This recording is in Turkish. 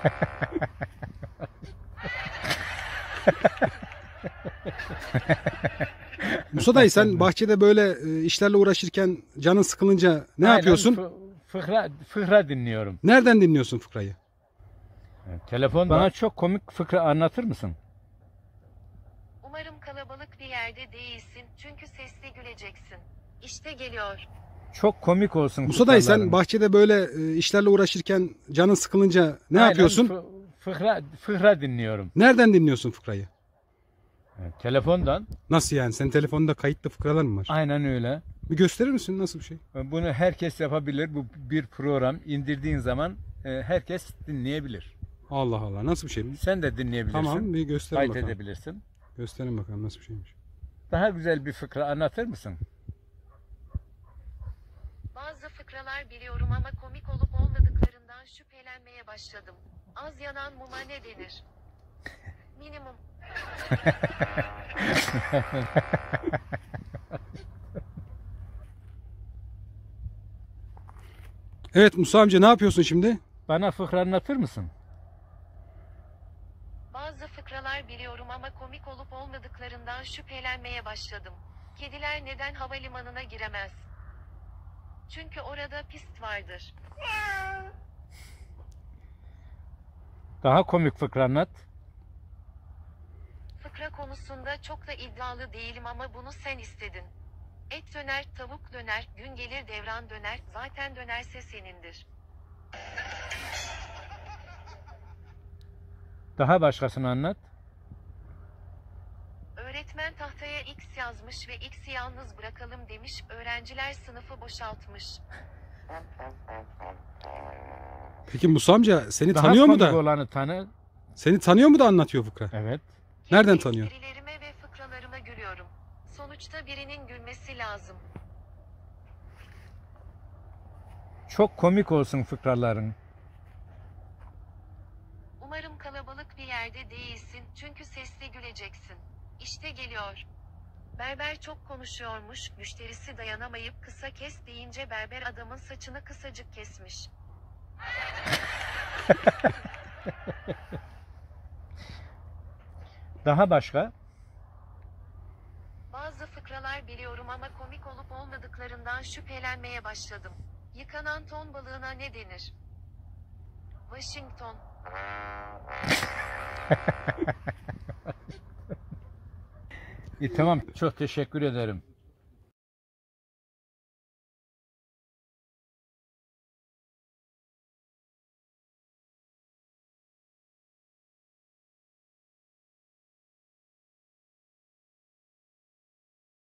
Musa dayı sen bahçede böyle e, işlerle uğraşırken canın sıkılınca ne Aynen yapıyorsun? fı- Fıkra, fıkra dinliyorum. Nereden dinliyorsun fıkrayı? Telefonda. Bana çok komik fıkra anlatır mısın? Umarım kalabalık bir yerde değilsin çünkü sesli güleceksin. İşte geliyor. Çok komik olsun Musa dayı sen bahçede böyle e, işlerle uğraşırken canın sıkılınca ne Aynen yapıyorsun? fı- fıkra, fıkra dinliyorum. Nereden dinliyorsun fıkrayı? Telefondan. Nasıl yani? Senin telefonunda kayıtlı fıkralar mı var? Aynen öyle. Bir gösterir misin nasıl bir şey? Bunu herkes yapabilir. Bu bir program. indirdiğin zaman e, herkes dinleyebilir. Allah Allah nasıl bir şey? Sen de dinleyebilirsin. Tamam bir gösterin Kayıt bakalım. edebilirsin. Gösterin bakalım nasıl bir şeymiş. Daha güzel bir fıkra anlatır mısın? Fıkralar biliyorum ama komik olup olmadıklarından şüphelenmeye başladım. Az yanan muma ne denir? Minimum. Evet Musa amca ne yapıyorsun şimdi? Bana fıkra anlatır mısın? Bazı fıkralar biliyorum ama komik olup olmadıklarından şüphelenmeye başladım. Kediler neden havalimanına giremez? Çünkü orada pist vardır. Daha komik fıkra anlat. Fıkra konusunda çok da iddialı değilim ama bunu sen istedin. Et döner, tavuk döner, gün gelir devran döner, zaten dönerse senindir. Daha başkasını anlat. Tahtaya X yazmış ve X'i yalnız bırakalım demiş, öğrenciler sınıfı boşaltmış. Peki Musa amca seni Daha tanıyor mu komik da? olanı tanı. Seni tanıyor mu da anlatıyor fıkra? Evet. Nereden Kendi tanıyor? esprilerime ve fıkralarıma gülüyorum. Sonuçta birinin gülmesi lazım. Çok komik olsun fıkraların. Umarım kalabalık bir yerde değilsin çünkü sesli güleceksin. İşte geliyor. Berber çok konuşuyormuş, müşterisi dayanamayıp kısa kes deyince berber adamın saçını kısacık kesmiş. Daha başka? Bazı fıkralar biliyorum ama komik olup olmadıklarından şüphelenmeye başladım. Yıkanan ton balığına ne denir? Washington. İyi, tamam. Çok teşekkür ederim.